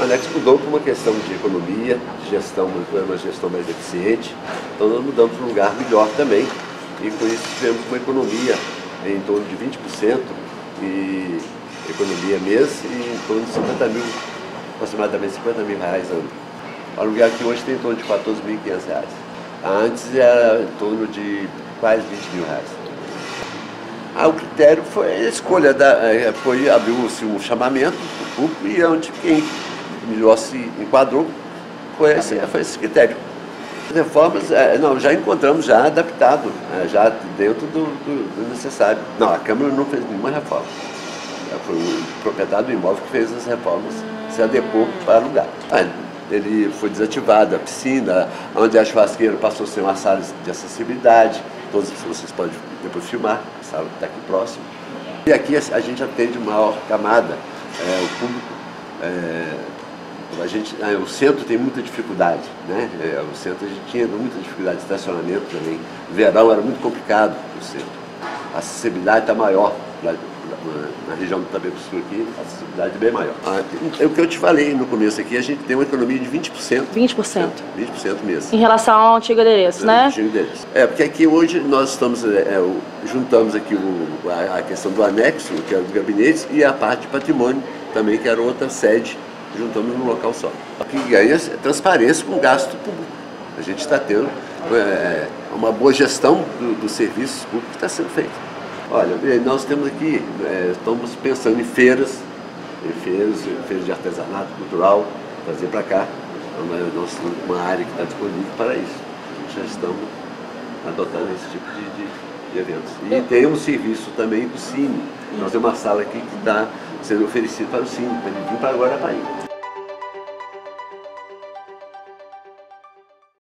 O anexo mudou por uma questão de economia, de gestão, uma gestão mais eficiente. Então nós mudamos para um lugar melhor também. E com isso tivemos uma economia em torno de 20% e economia mês e em torno de 50 mil, aproximadamente 50 mil reais ano. O aluguel aqui hoje tem em torno de 14.500 reais. Antes era em torno de quase 20 mil reais. Ah, o critério foi a escolha, da, eh, foi abriu-se um chamamento do público e onde quem melhor se enquadrou foi esse, foi esse critério. As reformas, é, não, já encontramos já adaptado, é, já dentro do, do, do, necessário. Não, a Câmara não fez nenhuma reforma. Foi o proprietário do imóvel que fez as reformas, se adequou para o lugar. Ah, ele foi desativado, a piscina, onde a churrasqueira passou a ser uma sala de acessibilidade, todos vocês podem depois filmar, a sala está aqui próximo. E aqui a gente atende maior camada, é, o público é, gente, ah, o centro tem muita dificuldade, né? É, o centro a gente tinha muita dificuldade de estacionamento também. O verão era muito complicado no centro. A acessibilidade está maior na, região do Itabecuçu aqui, a acessibilidade é bem maior. Ah, é o que eu te falei no começo aqui, a gente tem uma economia de 20%. 20%? 20% mesmo. Em relação ao antigo endereço, é, né? Antigo endereço. É, porque aqui hoje nós estamos, é, é juntamos aqui o, a, a, questão do anexo, que é dos gabinetes, e a parte de patrimônio também, que era outra sede juntamos num local só. O que ganha é transparência com gasto público. A gente está tendo é, uma boa gestão do, dos serviços públicos que está sendo feita. Olha, nós temos aqui, é, estamos pensando em feiras, em feiras, em feiras de artesanato cultural, trazer para cá. Então, nós temos uma área que está disponível para isso. A gente já estamos adotando esse tipo de, de, de eventos. E tem um serviço também do Cine. Nós temos uma sala aqui que está sendo oferecido para o Cine, para ele vir para agora para ir.